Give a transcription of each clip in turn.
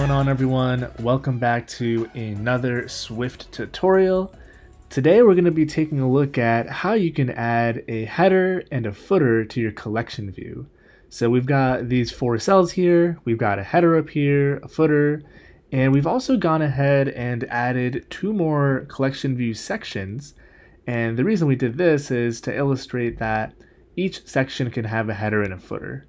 going on everyone? Welcome back to another Swift tutorial. Today we're going to be taking a look at how you can add a header and a footer to your collection view. So we've got these four cells here, we've got a header up here, a footer, and we've also gone ahead and added two more collection view sections. And the reason we did this is to illustrate that each section can have a header and a footer.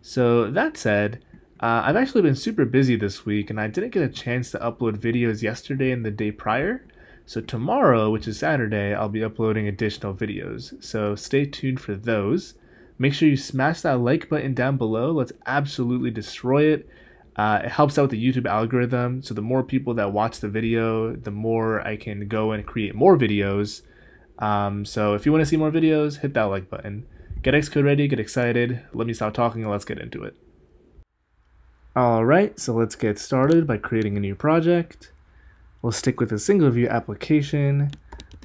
So that said, uh, I've actually been super busy this week and I didn't get a chance to upload videos yesterday and the day prior. So tomorrow, which is Saturday, I'll be uploading additional videos. So stay tuned for those. Make sure you smash that like button down below. Let's absolutely destroy it. Uh, it helps out the YouTube algorithm. So the more people that watch the video, the more I can go and create more videos. Um, so if you want to see more videos, hit that like button. Get Xcode ready, get excited. Let me stop talking and let's get into it. Alright, so let's get started by creating a new project. We'll stick with a single view application,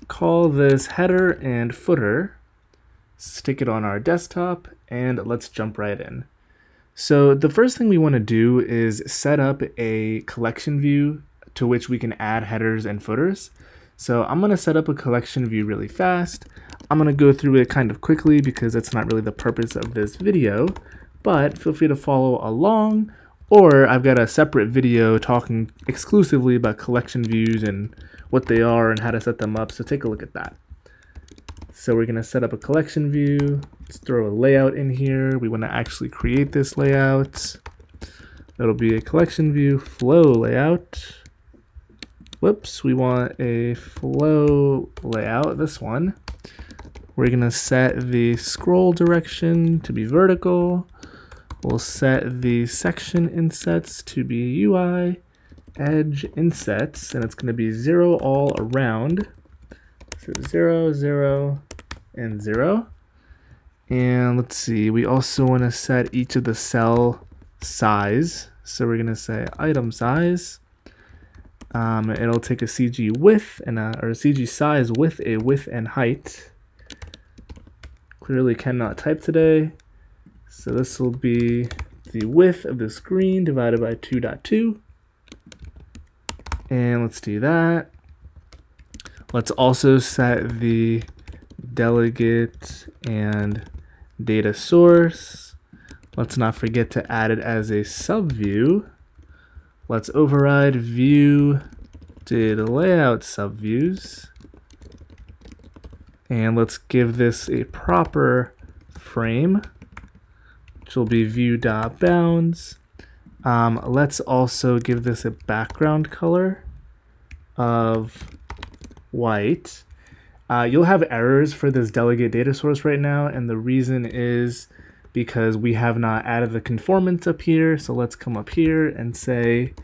call this header and footer, stick it on our desktop, and let's jump right in. So the first thing we want to do is set up a collection view to which we can add headers and footers. So I'm going to set up a collection view really fast. I'm going to go through it kind of quickly because that's not really the purpose of this video, but feel free to follow along or I've got a separate video talking exclusively about collection views and what they are and how to set them up, so take a look at that. So we're going to set up a collection view. Let's throw a layout in here. We want to actually create this layout. That'll be a collection view flow layout. Whoops, we want a flow layout, this one. We're going to set the scroll direction to be vertical. We'll set the section insets to be UI edge insets, and it's going to be 0 all around. So 0, 0, and 0. And let's see, we also want to set each of the cell size. So we're going to say item size. Um, it'll take a CG width and a, or a CG size with a width and height. Clearly cannot type today. So this will be the width of the screen divided by 2.2. And let's do that. Let's also set the delegate and data source. Let's not forget to add it as a subview. Let's override view did layout subviews. And let's give this a proper frame which will be view.bounds. Um, let's also give this a background color of white. Uh, you'll have errors for this delegate data source right now, and the reason is because we have not added the conformance up here. So let's come up here and say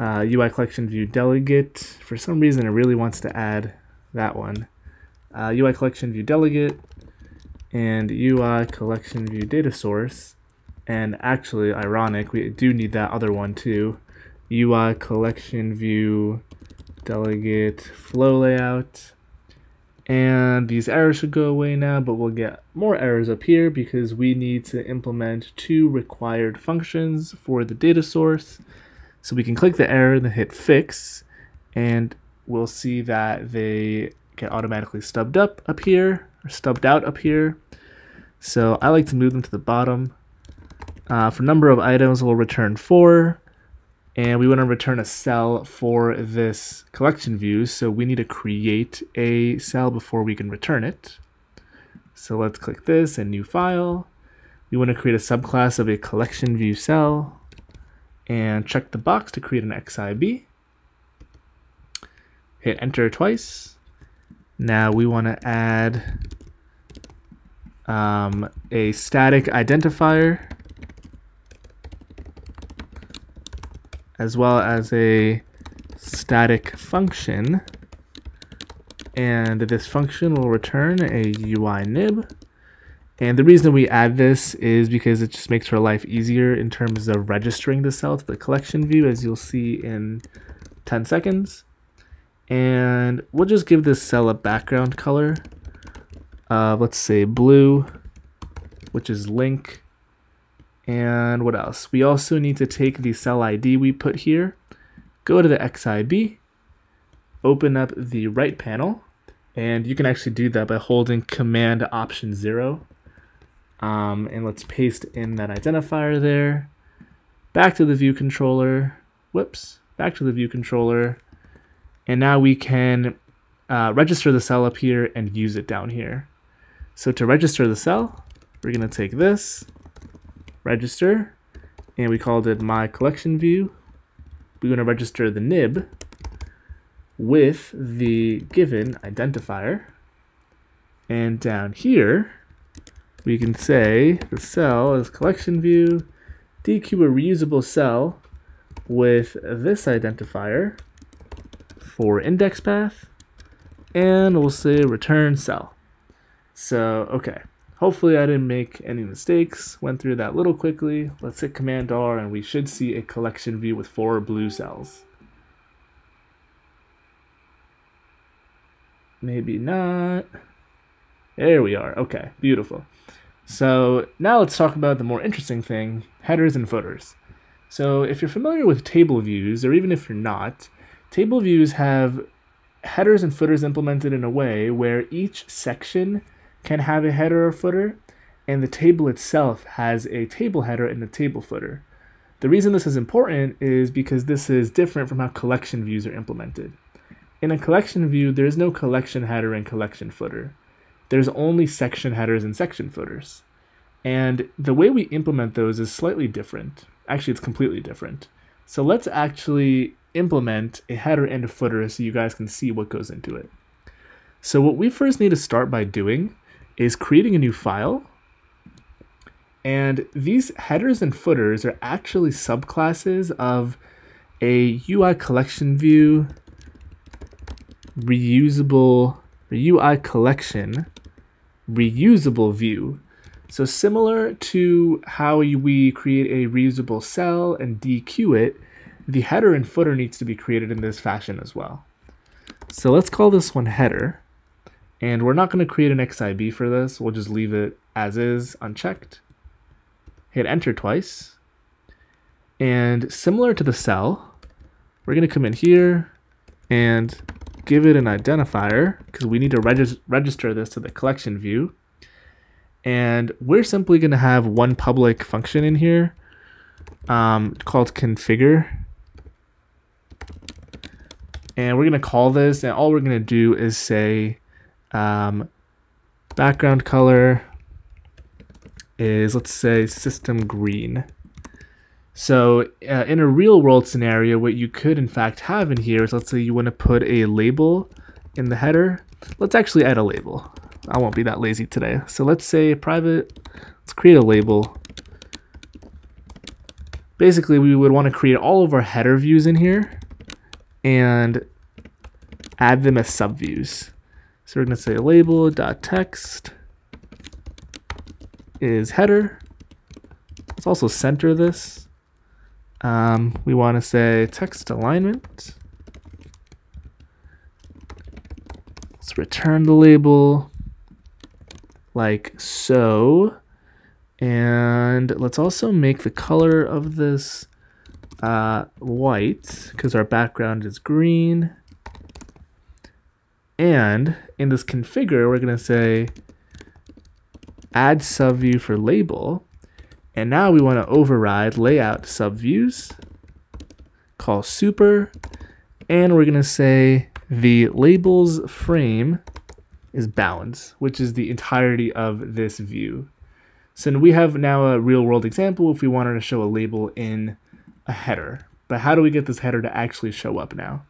uh, UI collection view delegate. For some reason, it really wants to add that one. Uh, UI collection view delegate and UI collection view data source. And actually, ironic, we do need that other one too. UI collection view delegate flow layout. And these errors should go away now, but we'll get more errors up here because we need to implement two required functions for the data source. So we can click the error and hit fix, and we'll see that they get automatically stubbed up up here, or stubbed out up here. So I like to move them to the bottom. Uh, for number of items, we'll return 4. And we want to return a cell for this collection view, so we need to create a cell before we can return it. So let's click this, and new file. We want to create a subclass of a collection view cell, and check the box to create an XIB. Hit enter twice. Now we want to add um, a static identifier, as well as a static function. And this function will return a UI nib. And the reason we add this is because it just makes our life easier in terms of registering the cell to the collection view, as you'll see in 10 seconds. And we'll just give this cell a background color uh, let's say blue, which is link, And what else? We also need to take the cell ID we put here, go to the XIB, open up the right panel, and you can actually do that by holding Command Option 0. Um, and let's paste in that identifier there. Back to the view controller. Whoops. Back to the view controller. And now we can uh, register the cell up here and use it down here. So to register the cell, we're going to take this, register, and we called it my collection view. We're going to register the nib with the given identifier. And down here, we can say the cell is collection view, dequeue a reusable cell with this identifier for index path, and we'll say return cell. So, okay. Hopefully I didn't make any mistakes, went through that little quickly. Let's hit Command R and we should see a collection view with four blue cells. Maybe not. There we are. Okay, beautiful. So now let's talk about the more interesting thing, headers and footers. So if you're familiar with table views, or even if you're not, table views have headers and footers implemented in a way where each section can have a header or footer, and the table itself has a table header and a table footer. The reason this is important is because this is different from how collection views are implemented. In a collection view, there is no collection header and collection footer. There's only section headers and section footers. And the way we implement those is slightly different. Actually, it's completely different. So let's actually implement a header and a footer so you guys can see what goes into it. So what we first need to start by doing is creating a new file. And these headers and footers are actually subclasses of a UI collection view reusable UI collection reusable view. So similar to how we create a reusable cell and dequeue it, the header and footer needs to be created in this fashion as well. So let's call this one header. And we're not going to create an XIB for this. We'll just leave it as is, unchecked. Hit enter twice. And similar to the cell, we're going to come in here and give it an identifier because we need to regis register this to the collection view. And we're simply going to have one public function in here um, called configure. And we're going to call this, and all we're going to do is say um, background color is, let's say, system green. So uh, in a real world scenario, what you could in fact have in here is let's say you want to put a label in the header. Let's actually add a label. I won't be that lazy today. So let's say private, let's create a label. Basically, we would want to create all of our header views in here and add them as subviews. So we're going to say label.text is header. Let's also center this. Um, we want to say text alignment. Let's return the label like so. And let's also make the color of this uh, white because our background is green. And in this configure, we're going to say add subview for label. And now we want to override layout subviews, call super, and we're going to say the labels frame is bounds, which is the entirety of this view. So we have now a real world example if we wanted to show a label in a header. But how do we get this header to actually show up now?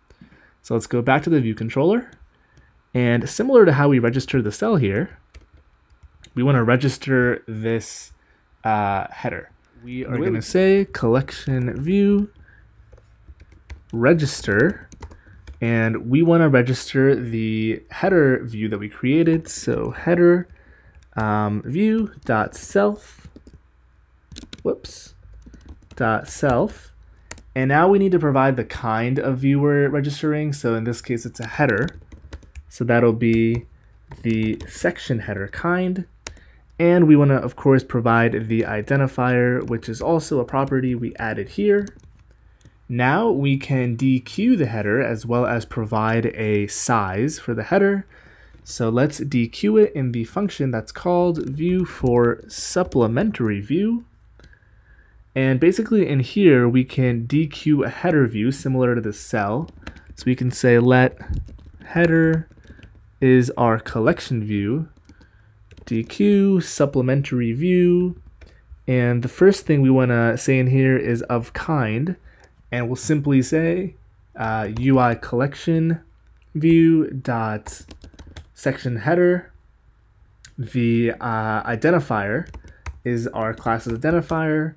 So let's go back to the view controller. And similar to how we register the cell here, we want to register this uh, header. We are going to say collection view register and we want to register the header view that we created. So header um, view dot self whoops self and now we need to provide the kind of view we're registering. So in this case, it's a header. So that'll be the section header kind. And we want to, of course, provide the identifier, which is also a property we added here. Now we can dequeue the header as well as provide a size for the header. So let's dequeue it in the function that's called view for supplementary view. And basically in here, we can dequeue a header view similar to the cell. So we can say let header is our collection view, dequeue supplementary view, and the first thing we want to say in here is of kind, and we'll simply say uh, UI collection view dot section header. The uh, identifier is our class's identifier,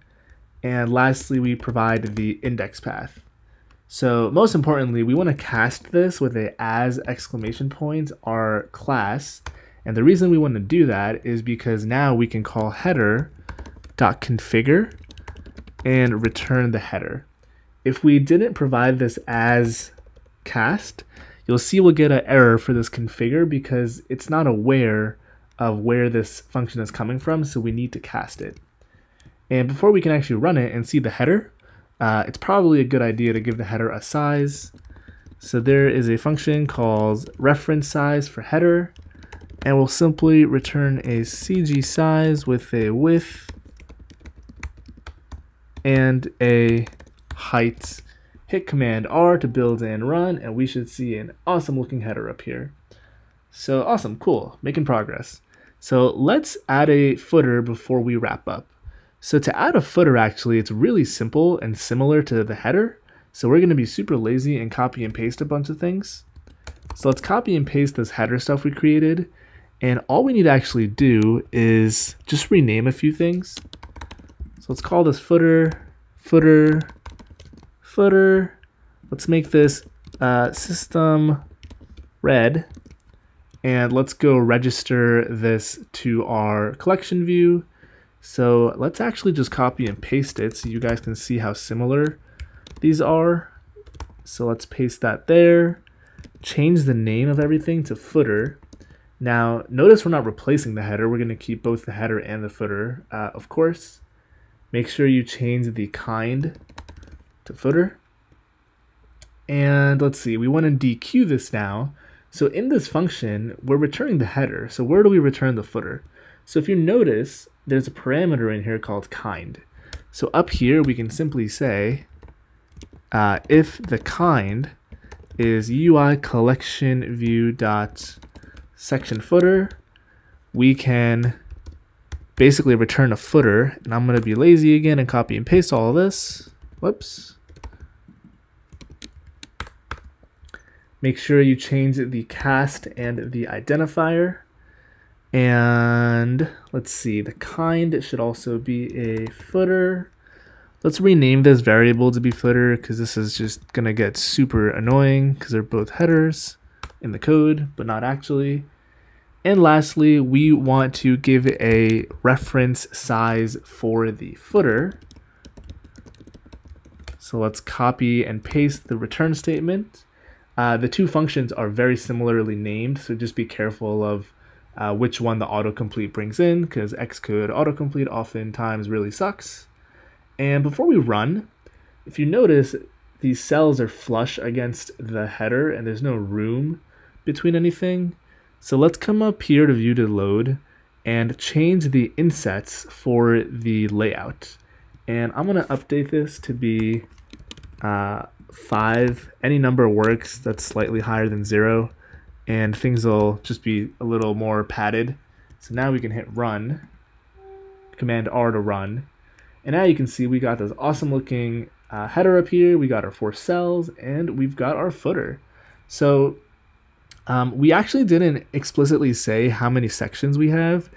and lastly, we provide the index path. So most importantly, we want to cast this with a as exclamation point our class. And the reason we want to do that is because now we can call header dot configure and return the header. If we didn't provide this as cast, you'll see we'll get an error for this configure because it's not aware of where this function is coming from, so we need to cast it. And before we can actually run it and see the header, uh, it's probably a good idea to give the header a size. So there is a function called reference size for header, and we'll simply return a CG size with a width and a height. Hit Command R to build and run, and we should see an awesome looking header up here. So awesome, cool, making progress. So let's add a footer before we wrap up. So to add a footer, actually, it's really simple and similar to the header. So we're going to be super lazy and copy and paste a bunch of things. So let's copy and paste this header stuff we created. And all we need to actually do is just rename a few things. So let's call this footer, footer, footer. Let's make this uh, system red. And let's go register this to our collection view. So let's actually just copy and paste it so you guys can see how similar these are. So let's paste that there. Change the name of everything to footer. Now, notice we're not replacing the header. We're going to keep both the header and the footer, uh, of course. Make sure you change the kind to footer. And let's see, we want to dequeue this now. So in this function, we're returning the header. So where do we return the footer? So if you notice, there's a parameter in here called kind. So up here, we can simply say uh, if the kind is UI collection view dot section footer, we can basically return a footer. And I'm going to be lazy again and copy and paste all this. Whoops. Make sure you change the cast and the identifier. And let's see, the kind should also be a footer. Let's rename this variable to be footer because this is just going to get super annoying because they're both headers in the code, but not actually. And lastly, we want to give a reference size for the footer. So let's copy and paste the return statement. Uh, the two functions are very similarly named, so just be careful of uh, which one the autocomplete brings in, because Xcode autocomplete oftentimes really sucks. And before we run, if you notice, these cells are flush against the header and there's no room between anything. So let's come up here to view did load and change the insets for the layout. And I'm gonna update this to be uh, five. Any number works that's slightly higher than zero and things will just be a little more padded. So now we can hit run, command R to run. And now you can see we got this awesome looking uh, header up here, we got our four cells, and we've got our footer. So um, we actually didn't explicitly say how many sections we have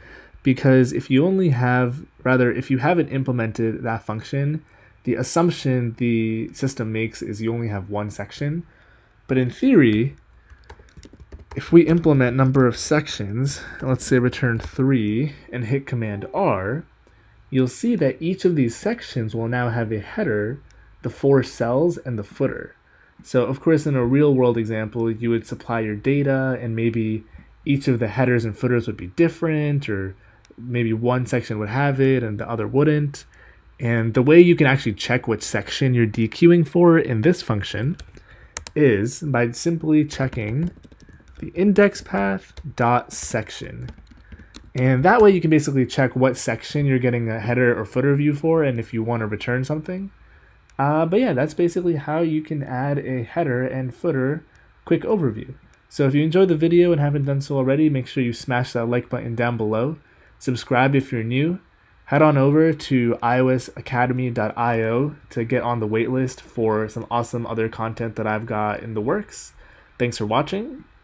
because if you only have, rather, if you haven't implemented that function, the assumption the system makes is you only have one section. But in theory, if we implement number of sections, let's say return 3 and hit Command R, you'll see that each of these sections will now have a header, the four cells, and the footer. So of course in a real world example, you would supply your data and maybe each of the headers and footers would be different or maybe one section would have it and the other wouldn't. And the way you can actually check which section you're dequeuing for in this function is by simply checking the index path dot section. And that way you can basically check what section you're getting a header or footer view for and if you want to return something. Uh, but yeah, that's basically how you can add a header and footer quick overview. So if you enjoyed the video and haven't done so already, make sure you smash that like button down below. Subscribe if you're new. Head on over to iosacademy.io to get on the waitlist for some awesome other content that I've got in the works. Thanks for watching,